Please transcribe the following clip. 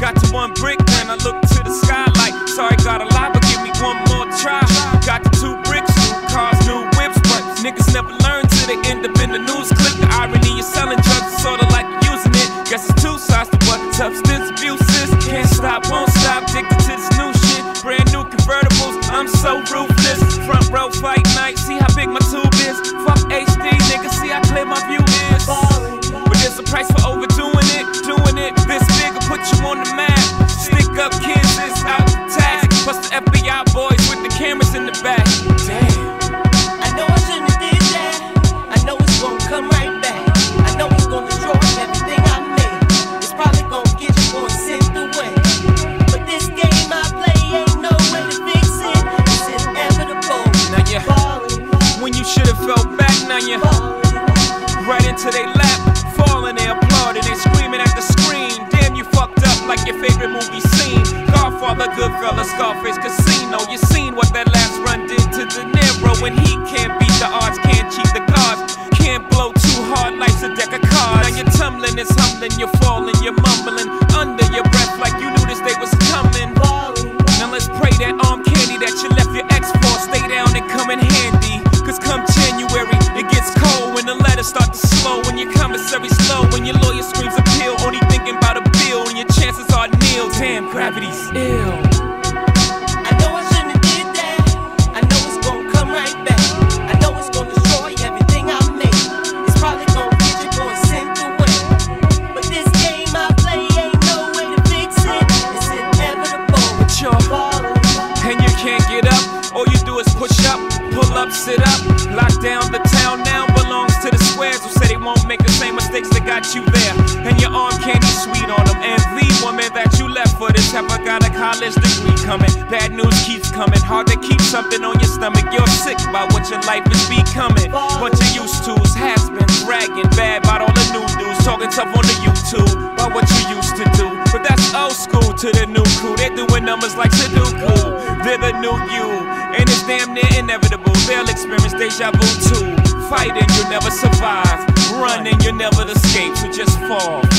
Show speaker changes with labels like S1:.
S1: Got to one brick, then I look to the sky like, sorry, got a lot, but give me one more try. Got the two bricks, new cars, new whips, but niggas never learn till they end up in the news clip. The irony
S2: of selling drugs is sorta like using it. Guess it's two sides to what substance abuse is. Can't stop, won't stop, addicted to this new shit.
S1: Brand new
S2: convertibles,
S1: I'm so rude. Have back, now you right into their lap, falling, they applauding, they screaming at the screen. Damn, you fucked up like your favorite movie scene. Godfather, Goodfellas, Scarface, Casino. You seen what that last run did to De Niro when he can't beat the odds, can't cheat the cards, can't blow too hard. Life's a deck of cards. Now you're tumbling, it's humbling, you're falling, you're mumbling under your breath like you knew this day was coming. Now let's pray that arm candy that you left your ex for stay down and come in handy. When slow, when your lawyer screams appeal, only thinking about a bill, and your chances are nil. Damn, gravity's ill.
S2: I know I shouldn't did that. I know it's gonna come right back. I know it's gonna destroy everything I. It's probably gonna get you going away. But this game I play ain't no way to fix it. It's inevitable.
S1: But you're and you can't get up. All you do is push up, pull up, sit up. Lock down the town now belongs to the squares won't make the same mistakes that got you there. And your arm candy sweet on them. And the woman that you left for this ever got a college degree coming. Bad news keeps coming. Hard to keep something on your stomach. You're sick about what your life is becoming. Bunch you used tos, has been bragging bad about all the new dudes. Talking tough on the YouTube about what you used to do. But that's old school to the new crew. They're doing numbers like Sudoku. They're the new you, and it's damn near inevitable. They'll experience deja vu too. Fighting, you'll never survive. Running, you'll never escape. So just fall